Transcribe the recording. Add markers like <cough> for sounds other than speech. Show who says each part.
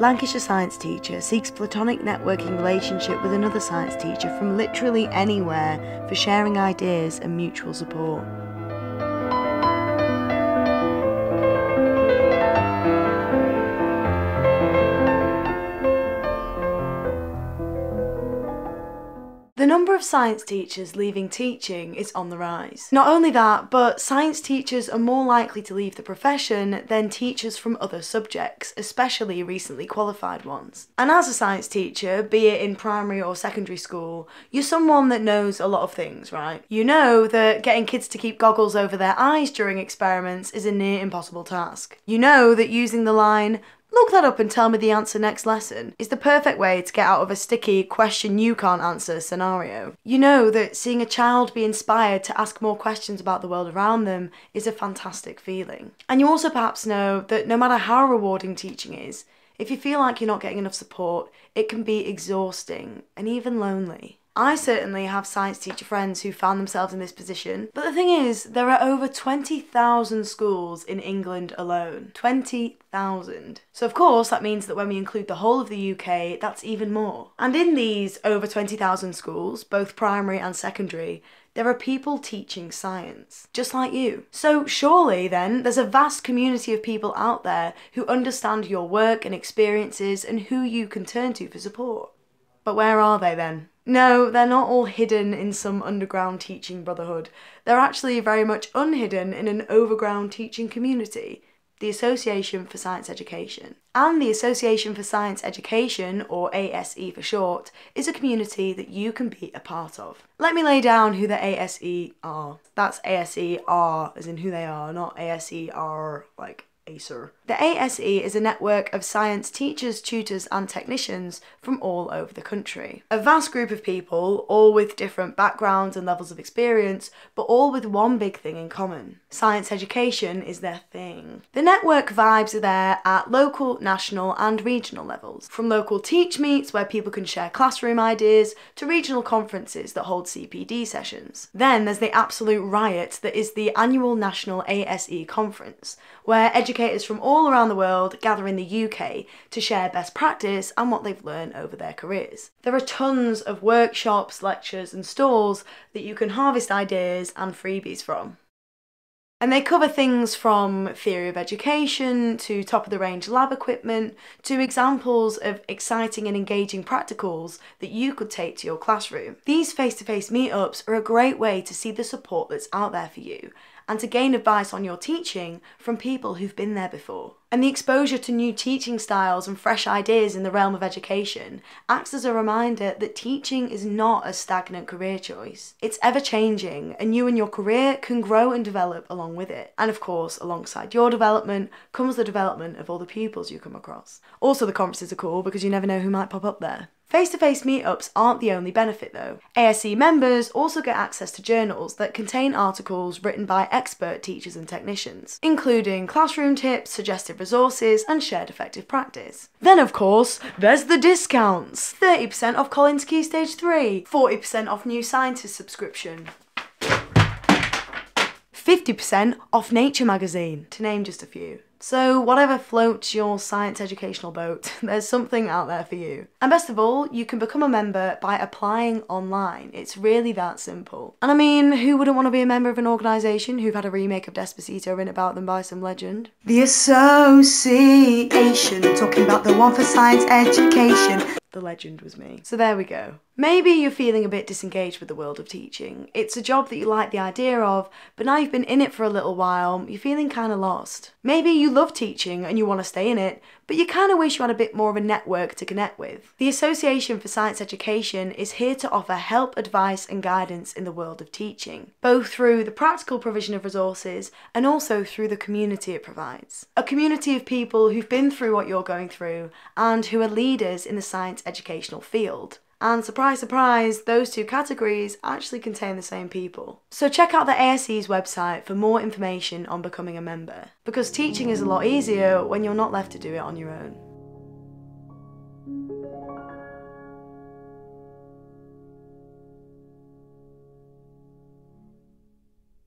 Speaker 1: Lancashire science teacher seeks platonic networking relationship with another science teacher from literally anywhere for sharing ideas and mutual support. The number of science teachers leaving teaching is on the rise. Not only that, but science teachers are more likely to leave the profession than teachers from other subjects, especially recently qualified ones. And as a science teacher, be it in primary or secondary school, you're someone that knows a lot of things, right? You know that getting kids to keep goggles over their eyes during experiments is a near impossible task. You know that using the line, Look that up and tell me the answer next lesson is the perfect way to get out of a sticky question you can't answer scenario. You know that seeing a child be inspired to ask more questions about the world around them is a fantastic feeling. And you also perhaps know that no matter how rewarding teaching is, if you feel like you're not getting enough support, it can be exhausting and even lonely. I certainly have science teacher friends who found themselves in this position, but the thing is, there are over 20,000 schools in England alone. 20,000. So, of course, that means that when we include the whole of the UK, that's even more. And in these over 20,000 schools, both primary and secondary, there are people teaching science, just like you. So, surely then, there's a vast community of people out there who understand your work and experiences and who you can turn to for support. But where are they then? No, they're not all hidden in some underground teaching brotherhood. They're actually very much unhidden in an overground teaching community, the Association for Science Education. And the Association for Science Education, or ASE for short, is a community that you can be a part of. Let me lay down who the ASE are. That's ASE are, as in who they are, not ASE are like Acer. The ASE is a network of science teachers, tutors, and technicians from all over the country. A vast group of people, all with different backgrounds and levels of experience, but all with one big thing in common science education is their thing. The network vibes are there at local, national, and regional levels, from local teach meets where people can share classroom ideas to regional conferences that hold CPD sessions. Then there's the absolute riot that is the annual National ASE Conference, where educators from all around the world gather in the UK to share best practice and what they've learned over their careers. There are tons of workshops, lectures, and stalls that you can harvest ideas and freebies from. And they cover things from theory of education to top of the range lab equipment to examples of exciting and engaging practicals that you could take to your classroom. These face to face meetups are a great way to see the support that's out there for you and to gain advice on your teaching from people who've been there before. And the exposure to new teaching styles and fresh ideas in the realm of education acts as a reminder that teaching is not a stagnant career choice. It's ever changing, and you and your career can grow and develop along with it. And of course, alongside your development comes the development of all the pupils you come across. Also, the conferences are cool because you never know who might pop up there. Face to face meetups aren't the only benefit though. ASE members also get access to journals that contain articles written by expert teachers and technicians, including classroom tips, suggested resources, and shared effective practice. Then, of course, there's the discounts 30% off Collins Key Stage 3, 40% off New Scientist subscription. 50% off Nature magazine, to name just a few. So, whatever floats your science educational boat, <laughs> there's something out there for you. And best of all, you can become a member by applying online. It's really that simple. And I mean, who wouldn't want to be a member of an organisation who've had a remake of Despacito written about them by some legend? The Association, talking about the one for science education. The legend was me. So there we go. Maybe you're feeling a bit disengaged with the world of teaching. It's a job that you like the idea of, but now you've been in it for a little while, you're feeling kind of lost. Maybe you love teaching and you want to stay in it, but you kind of wish you had a bit more of a network to connect with. The Association for Science Education is here to offer help, advice, and guidance in the world of teaching, both through the practical provision of resources and also through the community it provides. A community of people who've been through what you're going through and who are leaders in the science educational field. And surprise, surprise, those two categories actually contain the same people. So check out the ASE's website for more information on becoming a member, because teaching is a lot easier when you're not left to do it on your own.